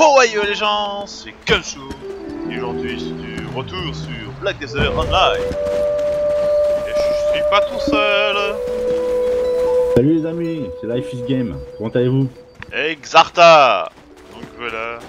Oh aïe les gens, c'est Kunshu Et aujourd'hui c'est du retour sur Black Desert Online Et je suis pas tout seul Salut les amis, c'est Life is Game. Comment allez-vous? Exarta Donc voilà.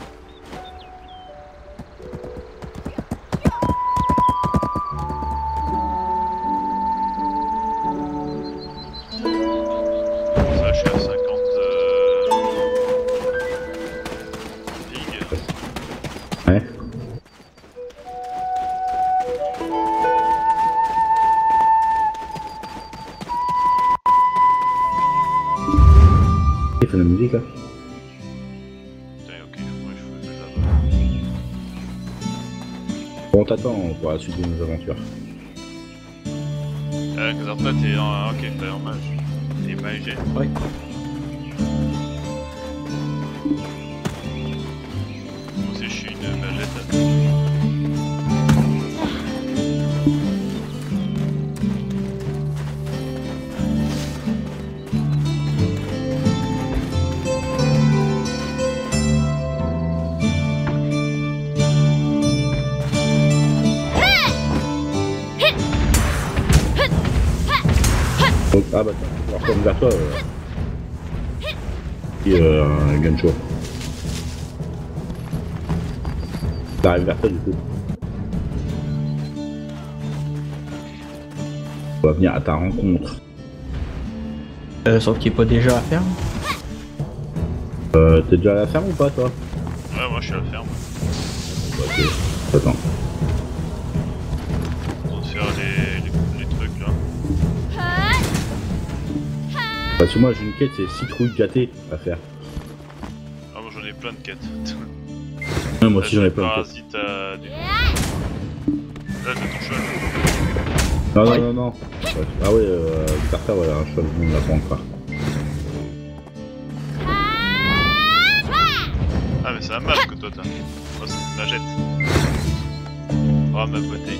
Pour la suite de nos aventures. Euh, Exarta, t'es en... ok, t'es en mage. T'es magé. Ouais. Tiens, je vers toi. Euh... Et euh, Guncho. T'arrives vers toi du coup. On va venir à ta rencontre. Euh, sauf qu'il est pas déjà à la ferme. Euh, t'es déjà à la ferme ou pas toi? Ouais, moi je suis à la ferme. Ok, attends. Parce que moi j'ai une quête, c'est citrouille gâtée à faire. Ah, moi j'en ai plein de quêtes. Ouais, moi Là, aussi j'en ai plein de quêtes. du. Là, j'ai ton cheval. Non, non, non, non. Ouais. Ah ouais, euh, Carter, ouais, un cheval, on l'a pas encore. Ah, mais c'est un mage que toi t'as. Moi, c'est une magette. Oh, ma beauté.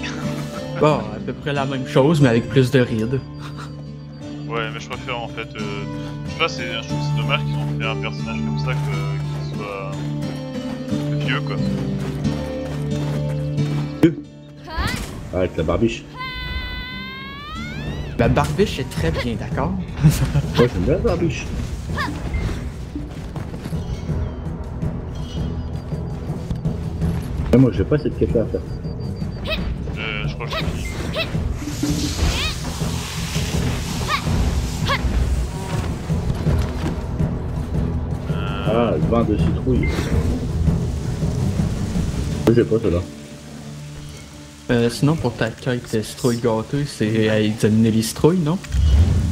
Bon, à peu près la même chose, mais avec plus de rides. Ouais, mais je préfère en fait. Euh, je sais pas, c'est, je trouve que c'est dommage qu'ils ont fait un personnage comme ça que, qu'il soit vieux quoi. Ah, avec la barbiche. La barbiche est très bien, d'accord? Ouais, j'aime bien la barbiche. Ouais, moi j'ai pas cette quête à faire. Ah, le vin de citrouille. Je sais pas celle-là. Euh, sinon, pour ta quête de citrouille gâtée, c'est à examiner les citrouilles, non?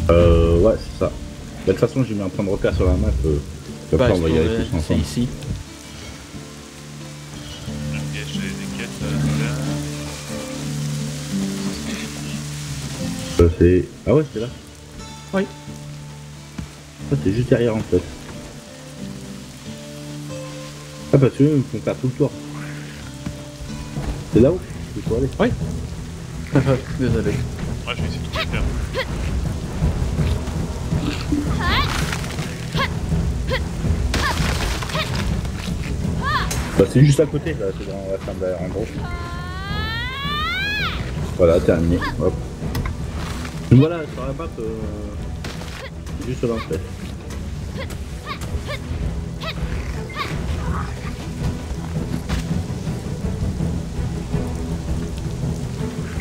Euh, ouais, c'est ça. De toute façon, j'ai mis un point de repère sur la map. Euh, comme ça, Ben, on va y aller euh, tous c'est ensemble. ici. j'ai euh. Ah ouais, c'est là Oui. Ah, c'est juste derrière en fait. Ah, parce que eux, ils font faire tout le tour. C'est là où il faut aller. Désolé. Moi, je vais essayer de tout faire. Bah, c'est juste à côté, là, c'est dans la ferme derrière en gros. Voilà, terminé. Hop. Donc voilà, sur la map, euh, juste là en fait.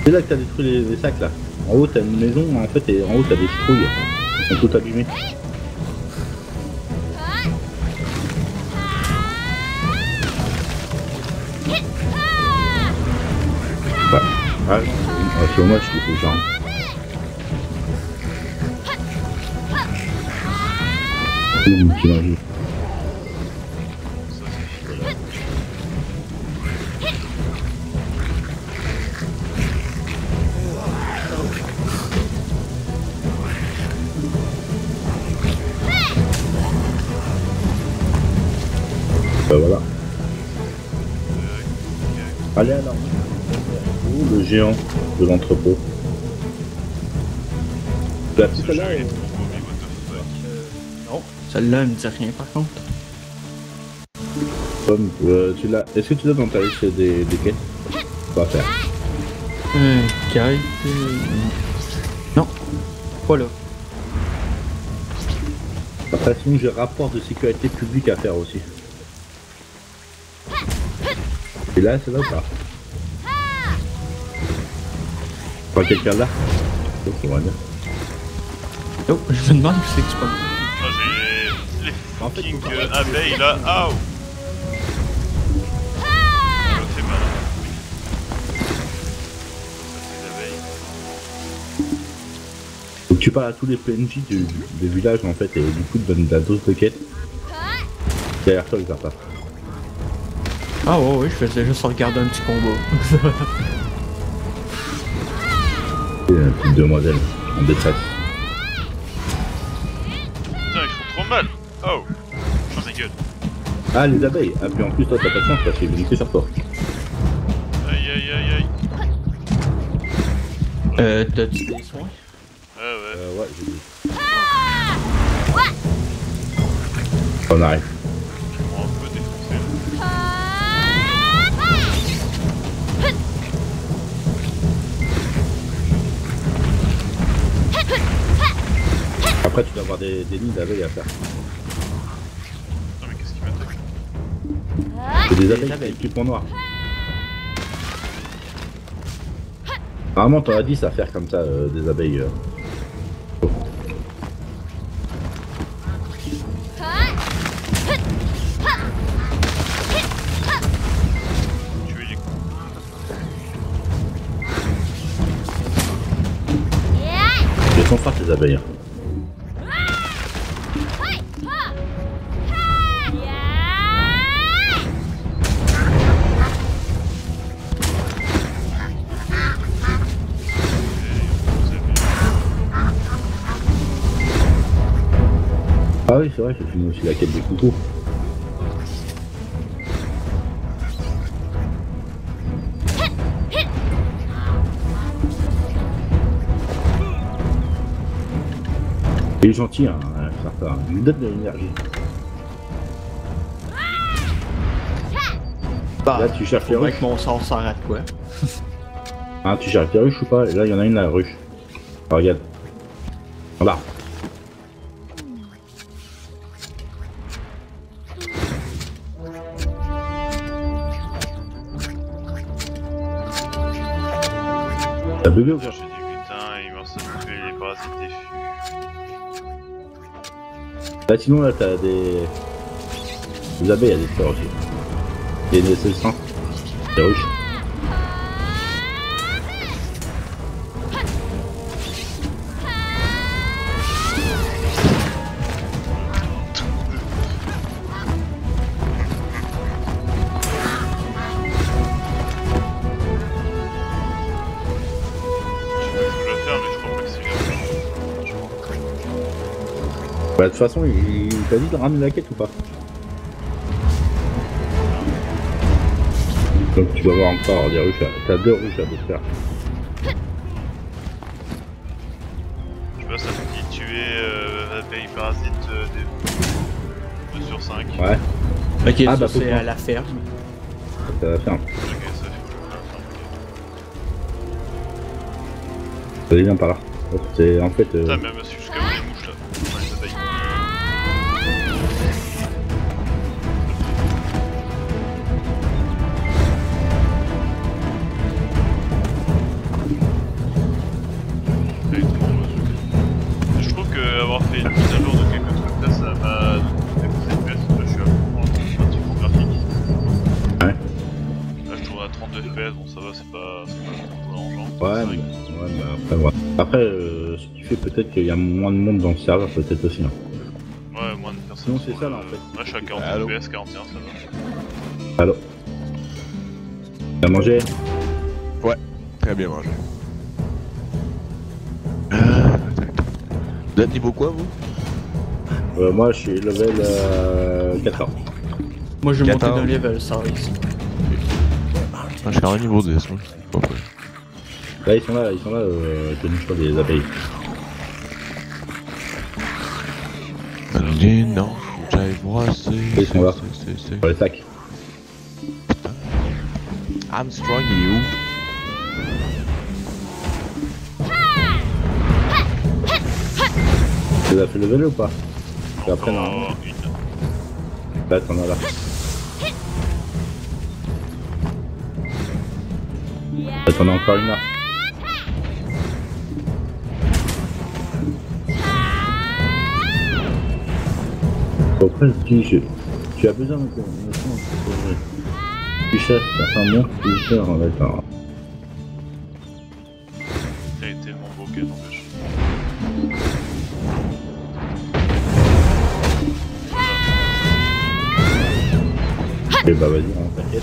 C'est là que t'as détruit les, sacs là. En haut t'as une maison en fait et en haut t'as des citrouilles. Ils sont toutes abîmées. Bah, ah, c'est qu'il faut genre. Mmh, de l'entrepôt. La petite ce jeu, là, il est euh. Non. Celle-là, elle me dit rien par contre. Euh, tu l'as. Est-ce que tu l'as dans ta liste des, des quêtes Pas à faire. Euh, quête. euh, Non. Pas là. Après, sinon, j'ai rapport de sécurité publique à faire aussi. Et là, c'est là ou pas? Pas quelqu'un là Oh, c'est bien. Oh, je me demande où c'est que tu peux. Ah, j'ai les En fait, fucking euh, abeilles là. Ah c'est l'abeille. Donc tu parles à tous les PNJ du, du, des villages en fait et du coup te donne de la dose de quête. Derrière toi, ils pas. Ah ouais, ouais, je faisais juste regarder un petit combat. C'est une petite demoiselle en détresse. Putain, ils font trop mal. Oh gueule. Ah, les abeilles Ah, puis en plus, toi, t'as pas de chance parce que sur toi. Aïe aïe aïe aïe. Euh, t'as-tu des soins? Ouais, ouais. Euh, ouais, j'ai vu. On arrive. Après, tu dois avoir des, des nids d'abeilles à faire. Non, mais qu'est-ce qui m'attaque C'est des Des abeilles, abeilles. c'est équipement noir. Apparemment, t'en as 10 à faire comme ça, euh, des abeilles. euh. Elles sont fortes, les abeilles. Ah oui, c'est vrai, j'ai fini aussi la quête des coucous. Il est gentil, hein, certain. Il lui donne de l'énergie. Bah, Là, tu cherches les ruches. que mon sort s'arrête quoi. Hein, tu cherches les ruches ou pas? Et là, il y en a une, la ruche. Ah, regarde. Voilà. T'as bugué ou quoi chercher des lutins et ils m'ont tuer les parasites fûts. Là, sinon, là, t'as des... Des abeilles à détruire aussi. Il y a des SS100. Des ruches. Bah, de toute façon, il, il t'a dit de ramener la quête ou pas Donc, tu vas voir encore des ruches. à- T'as deux ruches à détruire. Je sais pas, ça me dit tuer euh, abeilles parasites euh, des 2 sur 5. Ouais, Ok, Ah, ça bah, c'est à la ferme. ça va faire. Ok, ça fait Allez, viens par là. C'est en fait. euh, Putain, mais elle me suit jusqu'à où les mouches là Ouais. Là, je tourne à 32 FPS, bon, ça va, c'est pas, c'est pas. Ouais, ouais, mais après, voilà. Après, euh, ce qui fait peut-être qu'il y a moins de monde dans le serveur, peut-être aussi. Hein. Ouais, moins de personnes. Non, c'est ça, là, en fait. Ouais, je suis à 40 Allô FPS, 41, ça va. Allô T'as mangé Très bien mangé. Euh, Vous êtes niveau quoi, vous? Euh, Moi, je suis level euh, 14. Moi je vais monter 14. d'un level 16. ah, Je suis en niveau 10, moi. Pas près. Là, ils sont là, ils sont là, euh, je ne pas des abeilles. Allez, non, voir, c'est. Ils sont là. c'est- c'est- c'est- Sur les sacs. Armstrong, il est où? Tu as fait level ou pas? Et après, non. Une. Là, t'en as là. As encore une là. Bon, Après, je dis, je- tu as besoin de de- de- Tu cherches certains monstres, tu cherches, d'accord. T'as été mon beau qu'elle n'empêche. Et bah vas-y, hein, t'inquiète.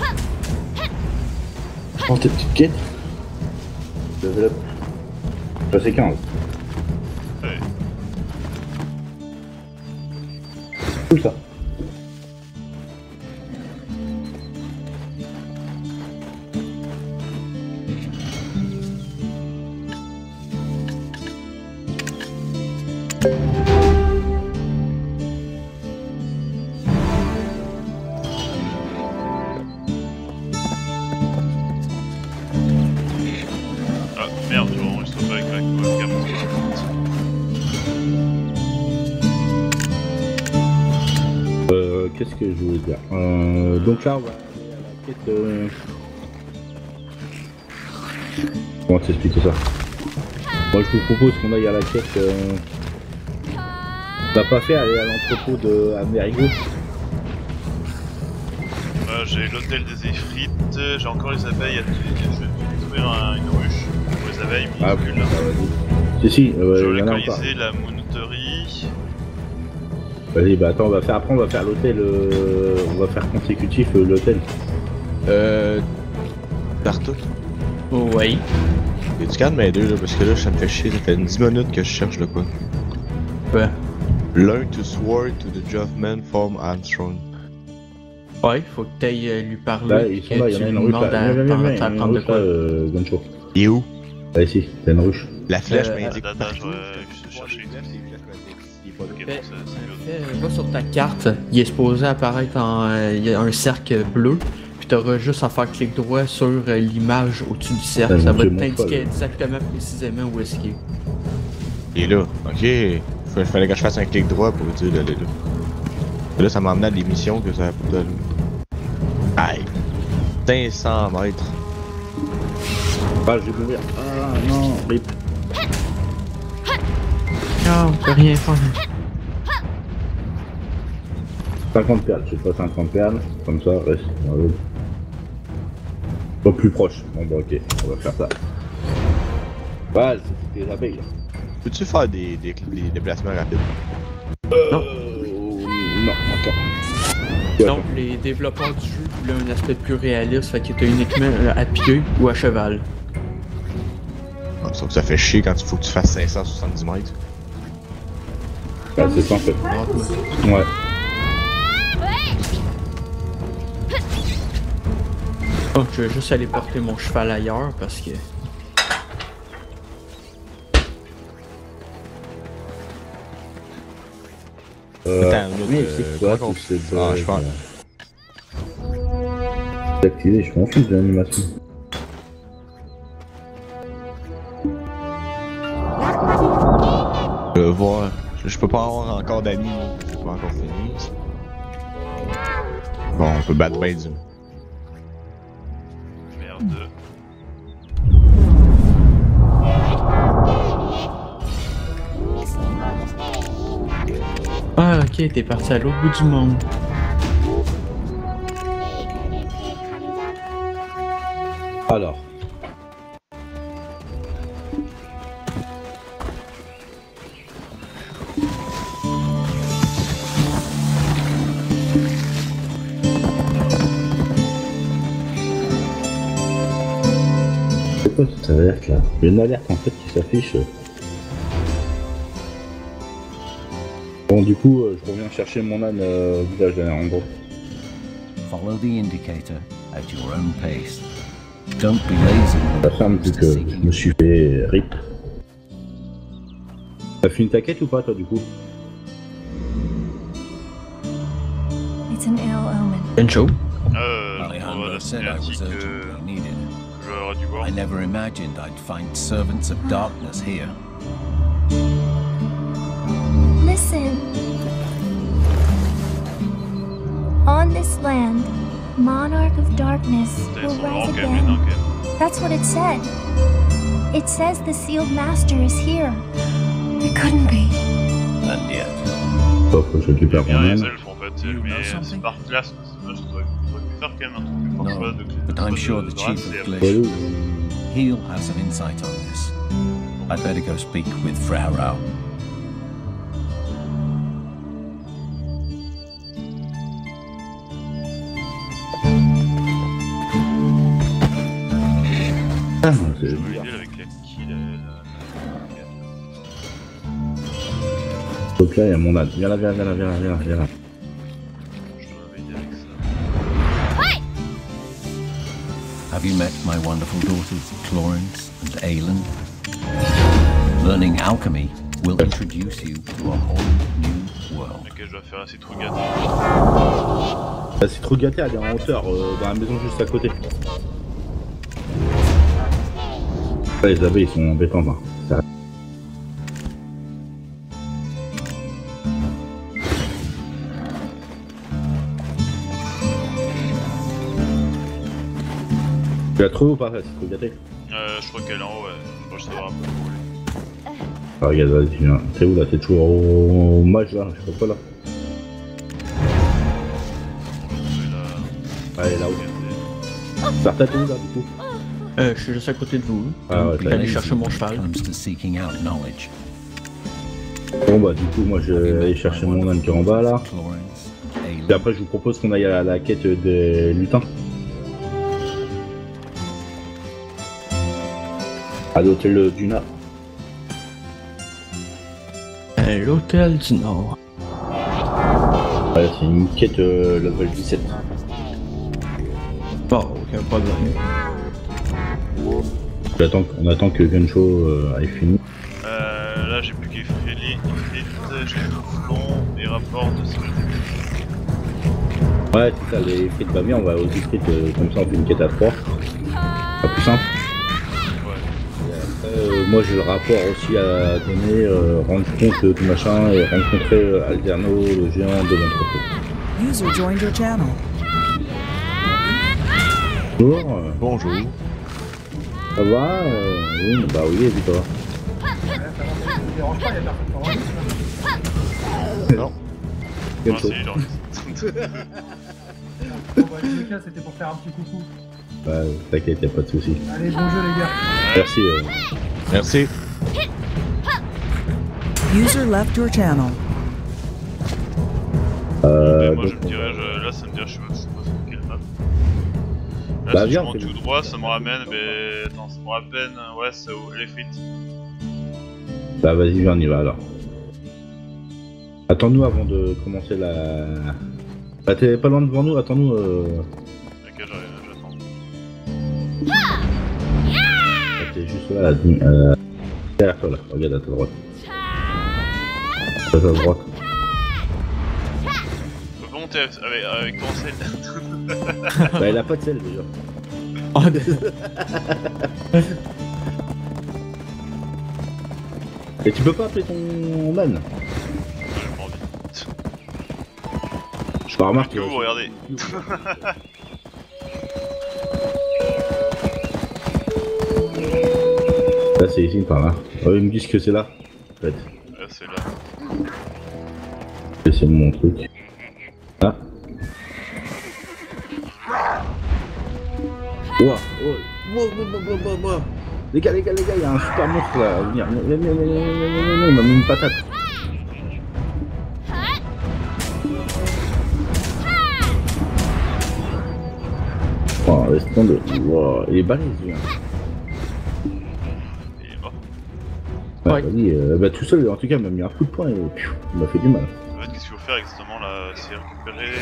Prends tes petites quêtes. Up. Ça c'est 15. Ouais. Tout ça? Donc là, on va aller à la quête. Euh... Comment t'expliquer ça Moi, je vous propose qu'on aille à la quête. Euh... N'a pas fait aller à l'entrepôt de Amerigo. Euh, j'ai l'hôtel des Effrites, j'ai encore les abeilles à tuer. Je vais détruire un- une ruche pour les abeilles Ah, minuscules. bah, vas-y. Si, si, euh, je vais localiser la monouterie. Vas-y, bah attends, on va faire après, on va faire l'hôtel. euh, On va faire consécutif euh, l'hôtel. Euh. Tarto. Oui. Et tu calmes m'aider là, parce que là, ça me fait chier. Ça fait 10 minutes que je cherche le quoi. Ouais. Learn to swear to the Joffman from Armstrong. Ouais, faut que t'ailles euh, lui parler. Là, puis ils sont que là, il y en tu a une ruche demandes là. à Viens, viens, t'en- viens, il y a t'apprendre une de ruche quoi. euh. Il est où? Là, ici, t'as une ruche. La flèche Euh, m'indique. Attends, attends, je vais je vais chercher. Ok, ça- c'est va sur ta carte, il est supposé apparaître en. euh, il y a un cercle bleu, puis t'auras juste à faire clic droit sur euh, l'image au-dessus du cercle. Ça mon va Dieu, mon t'indiquer exactement précisément où est-ce qu'il est. Il est là. Ok. Il fallait que je fasse un clic droit pour dire d'aller là. Et là, ça m'a emmené à l'émission que ça a d'allure. Aïe. 500 mètres. Ah, je vais mourir. Ah non, rip. Non, on peut rien faire. 50 perles, j'ai pas 50 perles, comme ça, reste. euh, Au plus proche. Bon, bah, ok, on va faire ça. Ouais, c'était des abeilles là. Peux-tu faire des, des, des déplacements rapides? Non. Euh, non, attends. Donc, les développeurs du jeu voulaient un aspect plus réaliste, fait qu'il était uniquement euh, à pied ou à cheval. Ah, sauf que ça fait chier quand il faut que tu fasses 570 mètres. Ouais, c'est ça en fait. Ouais. Oh, je vais juste aller porter mon cheval ailleurs parce que. Euh, Attends, mais euh, c'est quoi tout ce Ah, bug, je pense- là C'est activé, je m'en fiche de l'animation. Je vais voir. Je, peux pas avoir encore d'amis, moi. J'ai pas encore fini. Bon, on peut battre du. Ah, ok, t'es parti à l'autre bout du monde. Alors. C'est quoi cette alerte là? Il y a une alerte en fait qui s'affiche. Bon du coup euh, je reviens chercher mon âne euh, au village d'Alejandro. Follow the indicator at your own pace. Don't be lazy fait it petit comes que je me suis fait rip. T'as fini ta quête ou pas toi du coup It's an ill omen. Bencho. Euh, Alejandro la said I was cinématique que urgently needed. j'aurais dû voir. I never imagined I'd find servants of darkness here. Listen. On this land, monarch of darkness will rise again. That's what it said. It says the sealed master is here. It couldn't be. And yet. No, but I'm sure the chief of Glish, he'll have some insight on this. I'd better go speak with Frau Rao. C'est Je veux l'aider avec la kill. la- Donc là, il y a mon âne. Viens là, viens là, viens là, viens là, viens là, viens là. Je dois l'aider avec ça. Have you met my wonderful daughters, Florence and Aylin? Learning alchemy will introduce you to a whole new world. Ok, je dois faire assez trop gâté. Trop gâté, elle est en hauteur, euh, dans la maison juste à côté. Les abeilles, ils sont embêtants, là. Ça- Tu l'as trouvé ou pas, c'est trop gâté Euh, je crois qu'elle est en haut, ouais. Que je savoir un peu où elle est. Ah, regarde, vas-y, viens. T'es où là? T'es toujours au, au mage là Je sais pas là. La- Ah, elle est là-haut. T'es où là du coup Euh, je suis juste à côté de vous. Ah ouais, je vais t'as aller vu. chercher mon cheval. Comes to seeking out knowledge. Bon bah, du coup, moi je vais aller chercher mon âne qui est en bas là. Et après, je vous propose qu'on aille à la quête des lutins. À l'hôtel du Nord. Euh, L'hôtel du Nord. Ouais, c'est une quête euh, level 17. Bon, aucun problème. J'attends, on attend que Guncho euh, ait fini. Euh, là, j'ai plus qu'Efreli, Ifrit, j'ai Flon et rapport de sécurité. Ouais, c'est ça, les frites va bien, on va aux frites euh, comme ça, on fait une quête à 3. Pas plus simple. Ouais. Et après, euh, moi j'ai le rapport aussi à donner, euh, rendre compte du machin et rencontrer euh, Alterno, le géant de l'entreprise. User joined your channel. Bonjour, Bonjour. Ça va euh, Oui, bah oui, et puis toi Non. Bon, bah, les cas, c'était pour faire un petit coucou. Bah, t'inquiète, y'a pas de soucis. Allez, bon jeu, les gars. Merci. euh, Merci. User left your channel. euh, Mais moi, je me dirais, je- là, ça me dirait, je sais Là, Bah, si viens, je prends tout droit, ça me ramène, mais. Attends, ça me ramène. Ouais, c'est où Les frites. Bah vas-y, viens, on y va alors. Attends-nous avant de commencer la... Bah t'es pas loin devant nous, attends-nous. Euh... Ok, j'arrive, j'attends. bah, T'es juste là, euh... derrière toi là, regarde à ta droite. À ta droite. Pas monter avec, avec, avec ton sel. bah il a pas de sel déjà. Ah, Et tu peux pas appeler ton man pas. Je remarque. que vous, regardez. Là c'est ici par là. Ouais, ils me disent que c'est là. En fait. Là, c'est là. C'est mon truc. Les gars, les gars, les gars, il y a un super monstre là à venir. Il m'a mis une patate. Oh, laisse tomber. Wow, il est balèze lui. Il est mort. Bah, euh, tout seul, en tout cas, il m'a mis un coup de poing et il m'a fait du mal. Qu'est-ce qu'il faut faire exactement là C'est récupérer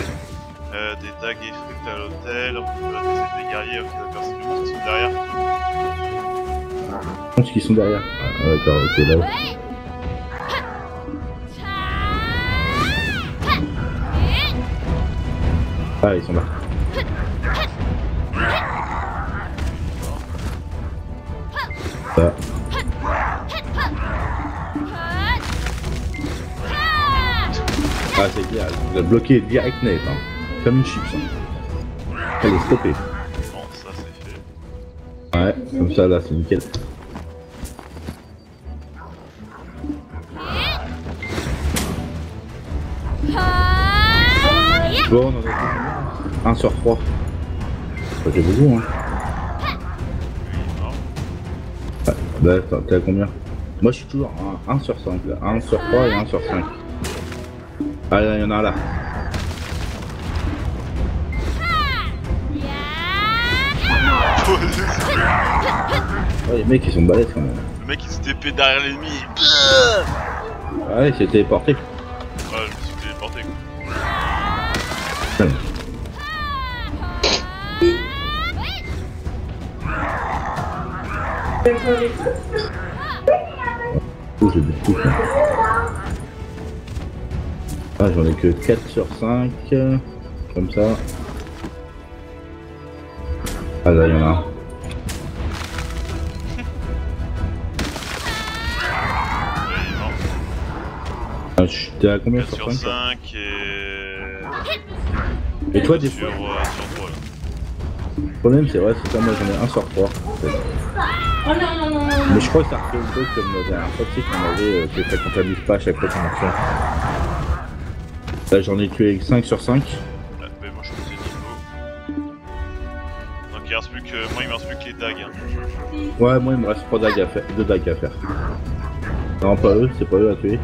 euh, des dagues et fruits à l'hôtel, on peut attaquer des guerriers, ok d'accord, c'est bon, ils sont derrière. Je pense qu'ils sont derrière. Ah, ok, là. Ah, ils sont là. Ah, c'est bien, il a bloqué direct net. Comme une chips. Hein. Elle est stoppée. Bon, ça c'est fait. Ouais, comme ça là, c'est nickel. Bon, on a combien 1 sur 3. Ça fait beaucoup, hein. Ouais, bah, t'es à combien? Moi, je suis toujours à 1 sur 5, là. 1 sur 3 et 1 sur 5. Ah, là, il y en a un là. Oh, les mecs, ils sont balèzes quand même. Le mec il se TP derrière l'ennemi. Ah Ouais, il s'est téléporté. Ouais, je me suis téléporté quoi. Oh, j'ai des là. Ah, j'en ai que 4 sur 5. euh, Comme ça. Ah, là, il y en a un. T'es à combien 4 sur sur 5 toi 5 et. Et toi, des sur, fois, euh, sur 3 là. le problème, c'est vrai, c'est ça, moi j'en ai un sur 3. Mais je crois que ça refait un peu comme la dernière fois, tu sais, qu'on avait, euh, que ça comptabilise pas à chaque fois qu'on en fait. Là, j'en ai tué 5 sur 5. Ouais, mais moi je suis passé niveau. Donc il reste plus que. Moi il me reste plus que les dagues. Hein. Ouais, moi il me reste 3 dagues à faire. 2 dagues à faire. Non, pas eux, c'est pas eux à tuer.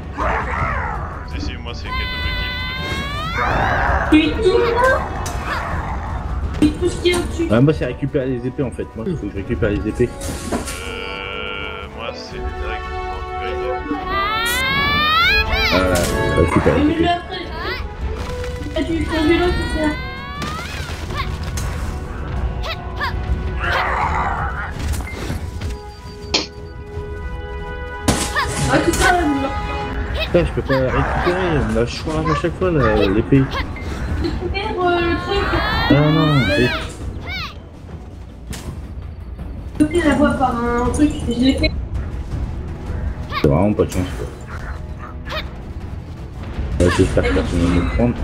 Objectifs. Ouais, moi c'est récupérer les épées en fait. Moi il faut que je récupère les épées. Euh. Moi c'est les dagues. je vais récupérer les dagues. Euh, je récupère les épées. Putain, je peux pas récupérer, on la choix à chaque fois là, l'épée. Ah non, vite. la voix par un truc, je l'ai fait. C'est vraiment pas de chance quoi. Que personne va me le prendre.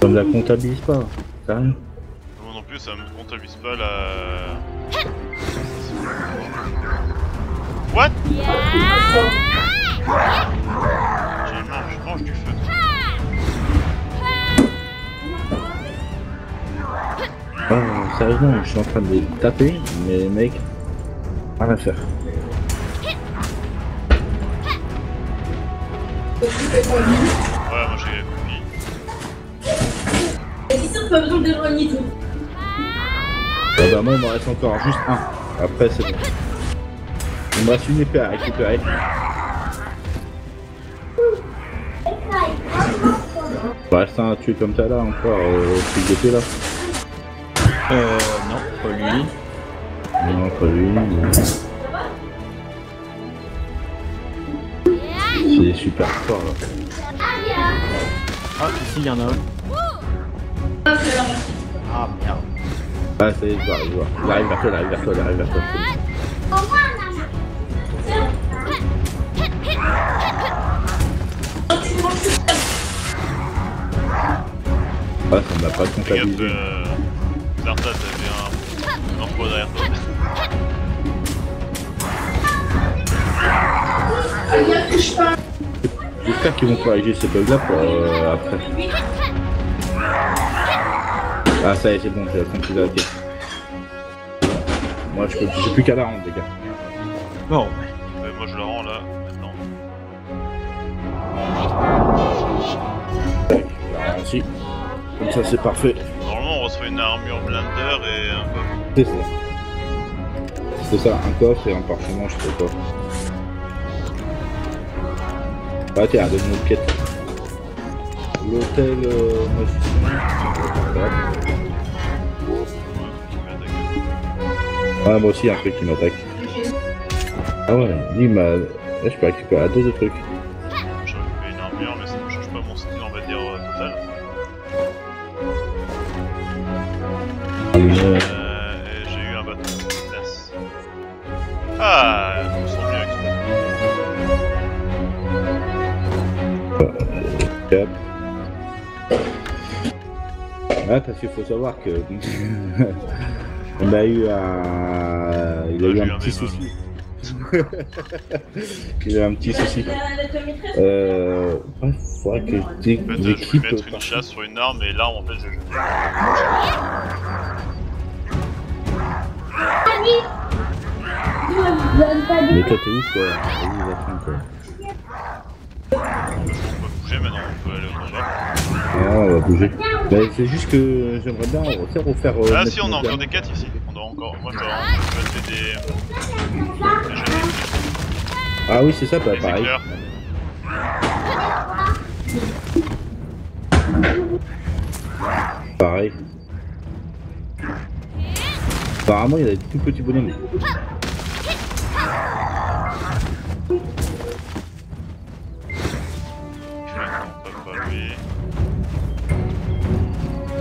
Ça me la comptabilise pas, sérieux Moi non plus, ça me comptabilise pas la. What J'ai mange, je mange du feu. Ah, sérieusement, je suis en train de les taper, mais mecs, rien à faire. Ouais, moi j'ai compris. Et si ça, pas besoin d'éloigner tout. Ah bah moi il me reste encore juste un. Après c'est bon. Il me reste une épée à récupérer. Reste un à tuer comme ça là encore euh, truc d'épée là. Euh, non, pas lui. Non pas lui. non. C'est super fort là. Ah, ici, il y en a un. Ah, merde. Ah ça y est, je vois, je vois. Il arrive vers toi, il arrive vers toi, il arrive vers toi. Ça me l'a pas comptabilisé. euh. Zarta, t'avais un. un emploi derrière toi. J'espère qu'ils vont corriger ces bugs là pour euh, après. Ah ça y est c'est bon, j'ai compris la. Moi je peux j'ai plus qu'à la rendre les gars. Bon, Comme ça c'est parfait. Normalement on reçoit une armure blender et un coffre. C'est ça. C'est ça, un coffre et un parchemin, je sais pas. Ah tiens, donne-moi une quête. L'hôtel euh, magicien. Ah moi aussi un truc qui m'attaque. Ah ouais, il m'a. Là je peux récupérer deux autres trucs. Euh, j'ai eu un bateau. Merci. Ah, je me sens mieux avec ce bateau. Hop. Ah, parce qu'il faut savoir que. On a eu un. Il a eu un petit souci. Il a eu un petit souci. Euh. Ouais, faudrait que je En fait, euh, je voulais mettre une chasse sur une arme et l'arme en fait jeté. Mais toi, t'es où, quoi Vas-y, va prendre, quoi. On peut bouger maintenant, on peut aller au combat. Ah, on va bouger. Mais c'est juste que j'aimerais bien refaire. euh, Ah si, on a encore des quêtes ici. On doit encore. Moi, des. des jeunes, Ah oui, c'est ça, bah, pareil. éclairs. Pareil. Apparemment, il y a des tout petits bonhommes.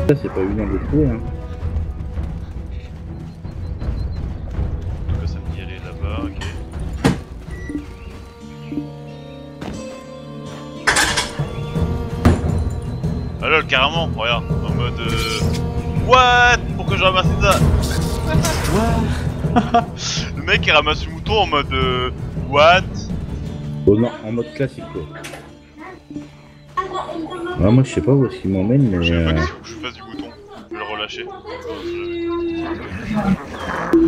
Ça, c'est pas évident de trouver, hein. Ça me dit aller là-bas, ok. Ah lol, carrément, regarde, en mode. Euh... What? Pourquoi je ramasse ça? Le mec il ramasse le mouton en mode. Euh... What? Bon, non, en mode classique, quoi. Ah, moi, je sais pas où est-ce qu'il m'emmène, mais. Je sais pas euh, qu'est-ce qu'il faut que je fasse du mouton. Je vais le relâcher.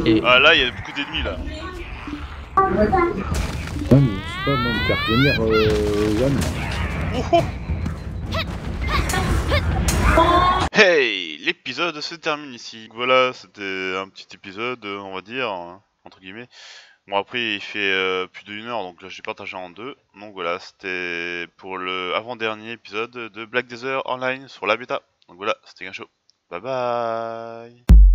Et Ah là, il y a beaucoup d'ennemis là. Ouais, mais je sais pas, moi, me faire venir, euh, Yann. Oh, oh. Hey, l'épisode se termine ici. Voilà, c'était un petit épisode, euh, on va dire, hein, entre guillemets. Bon après il fait euh, plus d'une heure donc là j'ai partagé en deux. Donc voilà, c'était pour le avant-dernier épisode de Black Desert Online sur la bêta. Donc voilà, c'était show. Bye bye